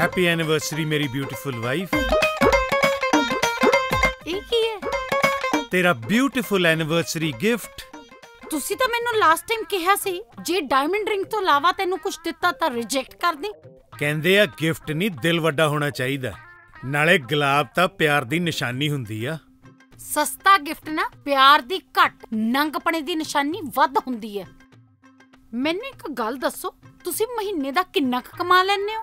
Happy anniversary ਮੇਰੀ beautiful wife ਇਹ ਕੀ ਹੈ ਤੇਰਾ ਬਿਊਟੀਫੁਲ ਐਨੀਵਰਸਰੀ ਗਿਫਟ ਤੁਸੀਂ ਤਾਂ ਮੈਨੂੰ ਲਾਸਟ ਟਾਈਮ ਕਿਹਾ ਸੀ ਜੇ ਡਾਇਮੰਡ ਰਿੰਗ ਤੋਂ ਇਲਾਵਾ ਤੈਨੂੰ ਕੁਝ ਦਿੱਤਾ ਤਾਂ ਰਿਜੈਕਟ ਕਰ ਦੇ ਕਹਿੰਦੇ ਆ ਗਿਫਟ ਨਹੀਂ ਦਿਲ ਵੱਡਾ ਹੋਣਾ ਚਾਹੀਦਾ ਨਾਲੇ ਗੁਲਾਬ ਤਾਂ ਪਿਆਰ ਦੀ ਨਿਸ਼ਾਨੀ ਹੁੰਦੀ ਆ ਸਸਤਾ ਗਿਫਟ ਨਾ ਪਿਆਰ ਦੀ ਘੱਟ ਨੰਗਪਣੇ ਦੀ ਨਿਸ਼ਾਨੀ ਵੱਧ ਹੁੰਦੀ ਹੈ ਮੈਨੂੰ ਇੱਕ ਗੱਲ ਦੱਸੋ ਤੁਸੀਂ ਮਹੀਨੇ ਦਾ ਕਿੰਨਾ ਕੁ ਕਮਾ ਲੈਂਦੇ ਹੋ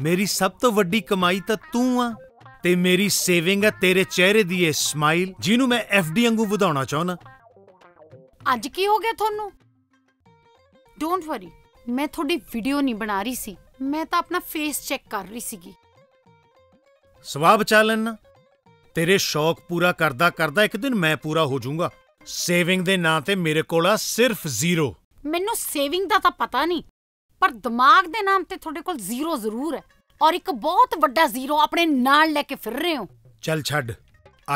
ਮੇਰੀ ਸਭ ਤੋਂ ਵੱਡੀ ਕਮਾਈ ਤਾਂ ਤੂੰ ਆ ਤੇ ਮੇਰੀ ਸੇਵਿੰਗ ਆ ਤੇਰੇ ਚਿਹਰੇ ਦੀ ਇਹ ਸਮਾਈਲ ਜਿਹਨੂੰ ਮੈਂ ਡੀ ਵਾਂਗੂ ਵਧਾਉਣਾ ਚਾਹੁੰਦਾ। ਅੱਜ ਕੀ ਹੋ ਗਿਆ ਤੁਹਾਨੂੰ? ਡੋਂਟ ਵਰੀ ਮੈਂ ਤੁਹਾਡੀ ਵੀਡੀਓ ਨਹੀਂ ਬਣਾ ਰਹੀ ਸੀ। ਮੈਂ ਤਾਂ ਆਪਣਾ ਫੇਸ ਚੈੱਕ ਕਰ ਰਹੀ ਸੀਗੀ। ਸਵਾਬ ਬਚਾ ਲੈਣਾ। ਤੇਰੇ ਸ਼ੌਕ ਪੂਰਾ ਕਰਦਾ ਕਰਦਾ ਇੱਕ ਦਿਨ ਮੈਂ ਪੂਰਾ ਹੋ ਜਾਊਂਗਾ। ਸੇਵਿੰਗ ਦੇ ਨਾਂ ਤੇ ਮੇਰੇ ਕੋਲ ਆ ਸਿਰਫ ਜ਼ੀਰੋ ਮੈਨੂੰ ਸੇਵਿੰਗ ਦਾ ਤਾਂ ਪਤਾ ਨਹੀਂ। ਪਰ ਦਿਮਾਗ ਦੇ ਨਾਮ ਤੇ ਤੁਹਾਡੇ ਕੋਲ ਜ਼ੀਰੋ ਜ਼ਰੂਰ ਹੈ। ਔਰ ਇੱਕ ਬਹੁਤ ਵੱਡਾ ਜ਼ੀਰੋ ਆਪਣੇ ਨਾਲ ਲੈ ਕੇ ਫਿਰ ਰਹੇ ਹੋ। ਚੱਲ ਛੱਡ।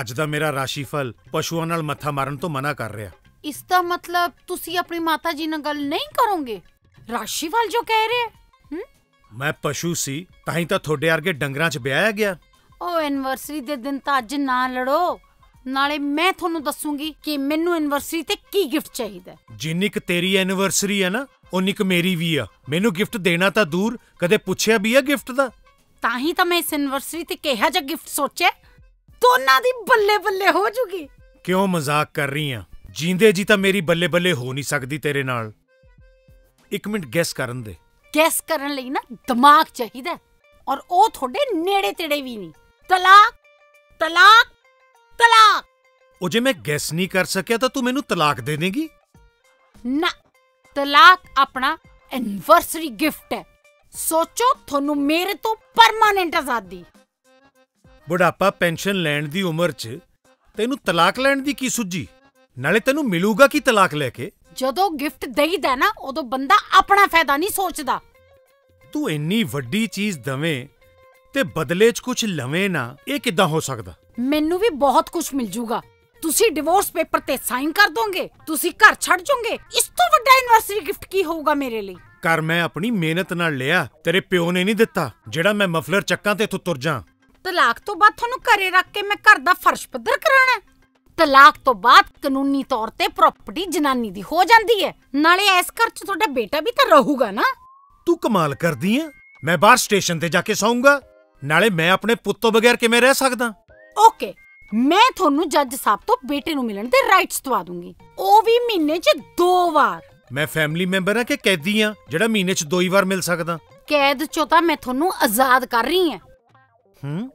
ਅੱਜ ਦਾ ਮੇਰਾ ਰਾਸ਼ੀਫਲ ਪਸ਼ੂਆਂ ਨਾਲ ਮੱਥਾ ਮਾਰਨ ਤੋਂ ਮਨਾ ਕਰ ਰਿਹਾ। ਇਸ ਦਾ ਮਤਲਬ ਤੁਸੀਂ ਆਪਣੀ ਮਾਤਾ ਜੀ ਨਾਲ ਗੱਲ ਨਹੀਂ ਕਰੋਗੇ? ਰਾਸ਼ੀਵਾਲ ਜੋ ਕਹਿ ਰਹੇ ਹੂੰ ਮੈਂ ਪਸ਼ੂ ਸੀ ਤਾਂ ਹੀ ਤਾਂ ਤੁਹਾਡੇ ਵਰਗੇ ਡੰਗਰਾਂ 'ਚ ਵਿਆਹਿਆ ਗਿਆ। ਉਹ ਐਨਵਰਸਰੀ ਦੇ ਦਿਨ ਤਾਂ ਅੱਜ ਨਾ ਲੜੋ। ਨਾਲੇ ਮੈਂ ਤੁਹਾਨੂੰ ਦੱਸੂਗੀ ਕਿ ਮੈਨੂੰ ਐਨਵਰਸਰੀ ਤੇ ਕੀ ਗਿਫਟ ਚਾਹੀਦਾ। ਜਿੰਨੀ ਕੁ ਤੇਰੀ ਐਨੀਵਰਸਰੀ ਹੈ ਨਾ ਉਨੀ ਕੁ ਮੇਰੀ ਵੀ ਆ। ਮੈਨੂੰ ਗਿਫਟ ਦੇਣਾ ਤਾਂ ਦੂਰ ਕਦੇ ਪੁੱਛਿਆ ਵੀ ਆ ਗਿਫਟ ਦਾ? ਤਾਂ ਹੀ ਤਾਂ ਮੈਂ ਇਸ ਐਨਵਰਸਰੀ ਤੇ ਕਿਹਾ ਜਿਹਾ ਗਿਫਟ ਸੋਚਿਆ ਦੋਨਾਂ ਦੀ ਬੱਲੇ ਬੱਲੇ ਹੋ ਜੂਗੀ। ਕਿਉਂ ਮਜ਼ਾਕ ਕਰ ਰਹੀ ਆ? ਜੀਂਦੇ ਜੀ ਤਾਂ ਮੇਰੀ ਬੱਲੇ ਬੱਲੇ ਹੋ ਨਹੀਂ ਸਕਦੀ ਤੇਰੇ ਨਾਲ। ਇੱਕ ਮਿੰਟ ਗੈਸ ਕਰਨ ਦੇ। ਗੈਸ ਕਰਨ ਲਈ ਨਾ ਦਿਮਾਗ ਚਾਹੀਦਾ। ਔਰ ਉਹ ਤੁਹਾਡੇ ਨੇੜੇ ਤੇੜੇ ਵੀ ਨਹੀਂ। ਤਲਾਕ ਤਲਾਕ ਤਲਾਕ! ਉਹ ਜੇ ਮੈਂ ਗੈਸ ਨਹੀਂ ਕਰ ਸਕਿਆ ਤਾਂ ਤੂੰ ਮੈਨੂੰ ਤਲਾਕ ਦੇ ਦੇਂਗੀ? ਨਾ ਤਲਾਕ ਆਪਣਾ ਐਨਵਰਸਰੀ ਗਿਫਟ ਹੈ। ਸੋਚੋ ਤੁਹਾਨੂੰ ਮੇਰੇ ਤੋਂ ਪਰਮਾਨੈਂਟ ਆਜ਼ਾਦੀ। ਬੁਢਾਪਾ ਪੈਨਸ਼ਨ ਲੈਣ ਦੀ ਉਮਰ 'ਚ ਤੈਨੂੰ ਤਲਾਕ ਲੈਣ ਦੀ ਕੀ ਸੁੱਝੀ? ਨਾਲੇ ਤੈਨੂੰ ਮਿਲੂਗਾ ਕੀ ਤਲਾਕ ਲੈ ਕੇ? ਜਦੋਂ ਗਿਫਟ ਦੇਈਦਾ ਨਾ ਉਦੋਂ ਬੰਦਾ ਆਪਣਾ ਫਾਇਦਾ ਨਹੀਂ ਸੋਚਦਾ। ਤੂੰ ਇੰਨੀ ਵੱਡੀ ਚੀਜ਼ ਦਵੇਂ ਤੇ ਬਦਲੇ 'ਚ ਕੁਝ ਲਵੇਂ ਨਾ ਇਹ ਕਿੱਦਾਂ ਹੋ ਸਕਦਾ? ਮੈਨੂੰ ਵੀ ਬਹੁਤ ਕੁਝ ਮਿਲ ਜੂਗਾ। ਤੁਸੀਂ ਡਿਵੋਰਸ ਪੇਪਰ ਤੇ ਸਾਈਨ ਕਰ ਦੋਗੇ ਤੁਸੀਂ ਘਰ ਛੱਡ ਜਾਓਗੇ ਇਸ ਤੋਂ ਵੱਡਾ ਐਨਵਰਸਰੀ ਗਿਫਟ ਕੀ ਹੋਊਗਾ ਮੇਰੇ ਲਈ? ਕਰ ਮੈਂ ਆਪਣੀ ਮਿਹਨਤ ਨਾਲ ਲਿਆ ਤੇਰੇ ਪਿਓ ਨੇ ਨਹੀਂ ਦਿੱਤਾ ਜਿਹੜਾ ਮੈਂ ਮਫਲਰ ਚੱਕਾਂ ਤੇ ਇੱਥੋਂ ਤੁਰ ਜਾ। ਤਲਾਕ ਤੋਂ ਬਾਅਦ ਤੁਹਾਨੂੰ ਘਰੇ ਰੱਖ ਕੇ ਮੈਂ ਘਰ ਦਾ ਫਰਸ਼ ਪੱਧਰ ਕਰਾਣਾ। ਤਲਾਕ ਤੋਂ ਬਾਅਦ ਕਾਨੂੰਨੀ ਤੌਰ ਤੇ ਪ੍ਰਾਪਰਟੀ ਜਨਾਨੀ ਦੀ ਹੋ ਜਾਂਦੀ ਹੈ। ਨਾਲੇ ਇਸ ਘਰ 'ਚ ਤੁਹਾਡਾ ਬੇਟਾ ਵੀ ਤਾਂ ਰਹੂਗਾ ਨਾ। ਤੂੰ ਕਮਾਲ ਕਰਦੀ ਆ। ਮੈਂ ਬਾਹਰ ਸਟੇਸ਼ਨ ਤੇ ਜਾ ਕੇ ਸੌਂਗਾ। ਨਾਲੇ ਮੈਂ ਆਪਣੇ ਪੁੱਤ ਤੋਂ ਬਗੈਰ ਕਿਵੇਂ ਰਹਿ ਸਕਦਾ? ਓਕੇ। ਮੈਂ ਤੁਹਾਨੂੰ ਜੱਜ ਸਾਹਿਬ ਤੋਂ ਬੇਟੇ ਨੂੰ ਮਿਲਣ ਦੇ ਰਾਈਟਸ ਦਵਾ ਦੂੰਗੀ। ਉਹ ਵੀ ਮਹੀਨੇ 'ਚ ਦੋ ਵਾਰ। ਮੈਂ ਫੈਮਿਲੀ ਮੈਂਬਰ ਆ ਕਿ ਕੈਦੀ ਆ ਜਿਹੜਾ ਮਹੀਨੇ 'ਚ ਦੋ ਹੀ ਵਾਰ ਮਿਲ ਸਕਦਾ? ਕੈਦ 'ਚੋਂ ਤਾਂ ਮੈਂ ਤੁਹਾਨੂੰ ਆਜ਼ਾਦ ਕਰ ਰਹੀ ਹਾਂ। ਹੂੰ?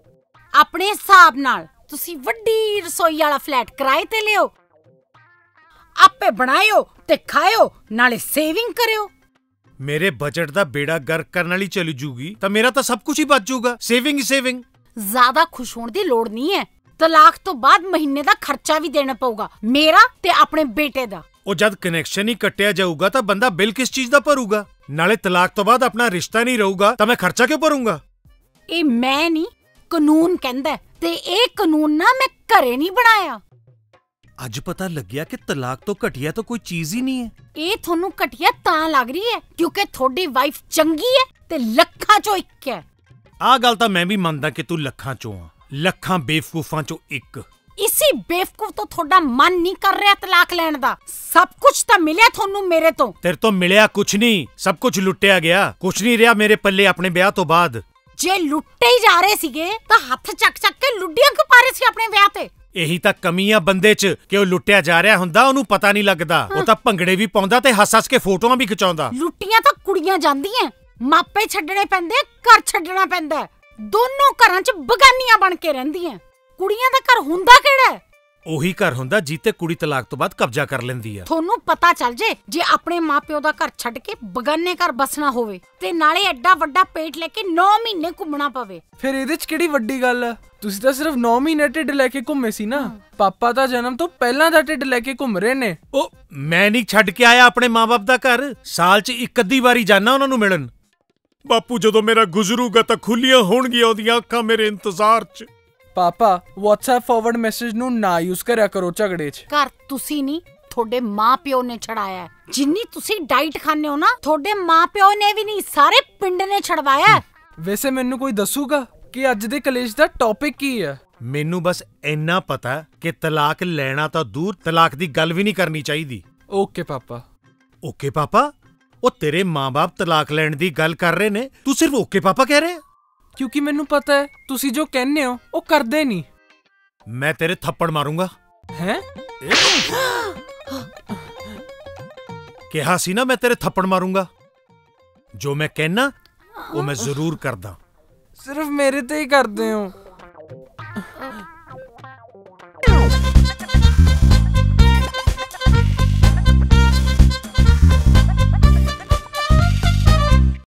ਆਪਣੇ ਹਿਸਾਬ ਨਾਲ ਤੁਸੀਂ ਵੱਡੀ ਰਸੋਈ ਵਾਲਾ ਫਲੈਟ ਕਿਰਾਏ ਤੇ ਲਿਓ। ਆਪੇ ਬਣਾਇਓ ਤੇ ਖਾਇਓ ਨਾਲੇ ਸੇਵਿੰਗ ਕਰਿਓ। ਮੇਰੇ ਬਜਟ ਦਾ ਬੇੜਾ ਗਰਕ ਕਰਨ ਵਾਲੀ ਚਲੀ ਜੂਗੀ ਤਾਂ ਮੇਰਾ ਤਾਂ ਸਭ ਕੁਝ ਹੀ ਬਚ ਜਾਊਗਾ ਸੇਵਿੰਗ ਹੀ ਸੇਵਿੰਗ ਜ਼ਿਆਦਾ ਖੁਸ਼ ਹੋਣ ਦੀ ਲੋੜ ਨਹੀਂ ਹੈ। ਤਲਾਕ ਤੋਂ ਬਾਅਦ ਮਹੀਨੇ ਦਾ ਖਰਚਾ ਵੀ ਦੇਣਾ ਪਊਗਾ ਮੇਰਾ ਤੇ ਆਪਣੇ ਬੇਟੇ ਦਾ। ਉਹ ਜਦ ਕਨੈਕਸ਼ਨ ਹੀ ਕੱਟਿਆ ਜਾਊਗਾ ਤਾਂ ਬੰਦਾ ਬਿੱਲ ਕਿਸ ਚੀਜ਼ ਦਾ ਭਰੂਗਾ? ਨਾਲੇ ਤਲਾਕ ਤੋਂ ਬਾਅਦ ਆਪਣਾ ਰਿਸ਼ਤਾ ਨਹੀਂ ਰਹੂਗਾ ਤਾਂ ਮੈਂ ਖਰਚਾ ਕਿਉਂ ਭਰੂੰਗਾ? ਇਹ ਮੈਂ ਨਹੀਂ ਕਾਨੂੰਨ ਕਹਿੰਦਾ ਤੇ ਇਹ ਕਾਨੂੰਨ ਨਾ ਮੈਂ ਘਰੇ ਨਹੀਂ ਬਣਾਇਆ। ਅੱਜ ਪਤਾ ਲੱਗਿਆ ਕਿ ਤਲਾਕ ਤੋਂ ਘਟਿਆ ਤਾਂ ਕੋਈ ਚੀਜ਼ ਹੀ ਨਹੀਂ ਹੈ। ਇਹ ਤੁਹਾਨੂੰ ਘਟੀਆ ਤਾਂ ਲੱਗ ਰਹੀ ਹੈ ਕਿਉਂਕਿ ਤੁਹਾਡੀ ਵਾਈਫ ਚੰਗੀ ਹੈ ਤੇ ਲੱਖਾਂ ਚੋਂ ਇੱਕ ਹੈ। ਆਹ ਗੱਲ ਤਾਂ ਮੈਂ ਵੀ ਮੰਨਦਾ ਕਿ ਤੂੰ ਲੱਖਾਂ ਚੋਂ ਆ। ਲੱਖਾਂ ਬੇਵਕੂਫਾਂ ਚੋਂ ਇੱਕ। ਇਸੇ ਬੇਵਕੂਫ ਤੋਂ ਤੁਹਾਡਾ ਮਨ ਨਹੀਂ ਕਰ ਰਿਹਾ ਤਲਾਕ ਲੈਣ ਦਾ। ਸਭ ਕੁਝ ਤਾਂ ਮਿਲਿਆ ਤੁਹਾਨੂੰ ਮੇਰੇ ਤੋਂ। ਤੇਰੇ ਤੋਂ ਮਿਲਿਆ ਕੁਛ ਨਹੀਂ ਸਭ ਕੁਝ ਲੁੱਟਿਆ ਗਿਆ। ਕੁਛ ਨਹੀਂ ਰਿਹਾ ਮੇਰੇ ਪੱਲੇ ਆਪਣੇ ਵਿਆਹ ਤੋਂ ਬਾਅਦ। ਜੇ ਲੁੱਟੇ ਹੀ ਜਾ ਰਹੇ ਸੀਗੇ ਤਾਂ ਹੱਥ ਚੱਕ ਚੱਕ ਕੇ ਲੁੱਡੀਆਂ ਕਿਉਂ ਪਾ ਰਹੇ ਸੀ ਆਪਣੇ ਵਿਆਹ ਤੇ। ਇਹੀ ਤਾਂ ਕਮੀ ਆ ਬੰਦੇ 'ਚ ਕਿ ਉਹ ਲੁੱਟਿਆ ਜਾ ਰਿਹਾ ਹੁੰਦਾ ਉਹਨੂੰ ਪਤਾ ਨਹੀਂ ਲੱਗਦਾ। ਉਹ ਤਾਂ ਭੰਗੜੇ ਵੀ ਪਾਉਂਦਾ ਤੇ ਹੱਸ-ਹੱਸ ਕੇ ਫੋਟੋਆਂ ਵੀ ਖਿਚਾਉਂਦਾ। ਲੁੱਟੀਆਂ ਤਾਂ ਕੁੜੀਆਂ ਜਾਂਦੀਆਂ ਮਾਪੇ ਛੱਡਣੇ ਪੈਂਦੇ ਘਰ ਛੱਡਣਾ ਪੈਂਦਾ। ਦੋਨੋਂ ਘਰਾਂ 'ਚ ਬਗਾਨੀਆਂ ਬਣ ਕੇ ਰਹਿੰਦੀਆਂ ਕੁੜੀਆਂ ਦਾ ਘਰ ਹੁੰਦਾ ਕਿਹੜਾ? ਉਹੀ ਘਰ ਹੁੰਦਾ ਜਿੱਤੇ ਕੁੜੀ ਤਲਾਕ ਤੋਂ ਬਾਅਦ ਕਬਜ਼ਾ ਕਰ ਲੈਂਦੀ ਆ। ਤੁਹਾਨੂੰ ਪਤਾ ਚੱਲ ਜੇ ਜੇ ਆਪਣੇ ਮਾਪਿਓ ਦਾ ਘਰ ਛੱਡ ਕੇ ਬਗਾਨੇ ਘਰ ਬਸਣਾ ਹੋਵੇ ਤੇ ਨਾਲੇ ਐਡਾ ਵੱਡਾ ਪੇਟ ਲੈ ਕੇ 9 ਮਹੀਨੇ ਘੁੰਮਣਾ ਪਵੇ। ਫਿਰ ਇਹਦੇ ਚ ਕਿਹੜੀ ਵੱਡੀ ਗੱਲ ਆ? ਤੁਸੀਂ ਤਾਂ ਸਿਰਫ 9 ਮਹੀਨੇ ਢਿੱਡ ਲੈ ਕੇ ਘੁੰਮੇ ਸੀ ਨਾ। ਪਾਪਾ ਤਾਂ ਜਨਮ ਤੋਂ ਪਹਿਲਾਂ ਦਾ ਢਿੱਡ ਲੈ ਕੇ ਘੁੰਮ ਰਹੇ ਨੇ। ਉਹ ਮੈਂ ਨਹੀਂ ਛੱਡ ਕੇ ਆਇਆ ਆਪਣੇ ਮਾਪੇ ਦਾ ਘਰ। ਸਾਲ 'ਚ ਇੱਕ ਅੱਧੀ ਵਾਰੀ ਜਾਣਾ ਉਹਨਾਂ ਨੂੰ ਮਿਲਣ। ਬਾਪੂ ਜਦੋਂ ਮੇਰਾ ਗੁਜ਼ਰੂਗਾ ਤਾਂ ਖੁੱਲੀਆਂ ਹੋਣਗੀਆਂ ਉਹਦੀਆਂ ਅੱਖਾਂ ਮੇਰੇ ਇੰਤਜ਼ਾਰ 'ਚ। ਪਾਪਾ WhatsApp ਫਾਰਵਰਡ ਮੈਸੇਜ ਨੂੰ ਨਾ ਯੂਜ਼ ਕਰਿਆ ਕਰੋ ਝਗੜੇ 'ਚ। ਘਰ ਤੁਸੀਂ ਨਹੀਂ ਤੁਹਾਡੇ ਮਾਪਿਓ ਨੇ ਛੜਾਇਆ। ਜਿੰਨੀ ਤੁਸੀਂ ਡਾਈਟ ਖਾਂਦੇ ਹੋ ਨਾ ਤੁਹਾਡੇ ਮਾਪਿਓ ਨੇ ਵੀ ਨਹੀਂ ਸਾਰੇ ਪਿੰਡ ਨੇ ਛੜਵਾਇਆ। ਵੈਸੇ ਮੈਨੂੰ ਕੋਈ ਦੱਸੂਗਾ? ਕਿ ਅੱਜ ਦੇ ਕਲੇਸ਼ ਦਾ ਟੌਪਿਕ ਕੀ ਹੈ? ਮੈਨੂੰ ਬਸ ਇੰਨਾ ਪਤਾ ਕਿ ਤਲਾਕ ਲੈਣਾ ਤਾਂ ਦੂਰ ਤਲਾਕ ਦੀ ਗੱਲ ਵੀ ਨਹੀਂ ਕਰਨੀ ਚਾਹੀਦੀ। ਓਕੇ ਪਾਪਾ। ਓਕੇ ਪਾਪਾ? ਉਹ ਤੇਰੇ ਮਾਂ-ਬਾਪ ਤਲਾਕ ਲੈਣ ਦੀ ਗੱਲ ਕਰ ਰਹੇ ਨੇ ਤੂੰ ਸਿਰਫ ਓਕੇ ਪਾਪਾ ਕਹਿ ਰਿਹਾ ਕਿਉਂਕਿ ਮੈਨੂੰ ਪਤਾ ਹੈ ਤੁਸੀਂ ਜੋ ਕਹਿੰਦੇ ਹੋ ਉਹ ਕਰਦੇ ਨਹੀਂ। ਮੈਂ ਤੇਰੇ ਥੱਪੜ ਮਾਰੂੰਗਾ। ਹੈ? ਕਿਹਾ ਸੀ ਨਾ ਮੈਂ ਤੇਰੇ ਥੱਪੜ ਮਾਰੂੰਗਾ। ਜੋ ਮੈਂ ਕਹਿਣਾ ਉਹ ਮੈਂ ਜ਼ਰੂਰ ਕਰਦਾ। ਸਿਰਫ ਮੇਰੇ ਤੇ ਹੀ ਕਰਦੇ ਹੋ।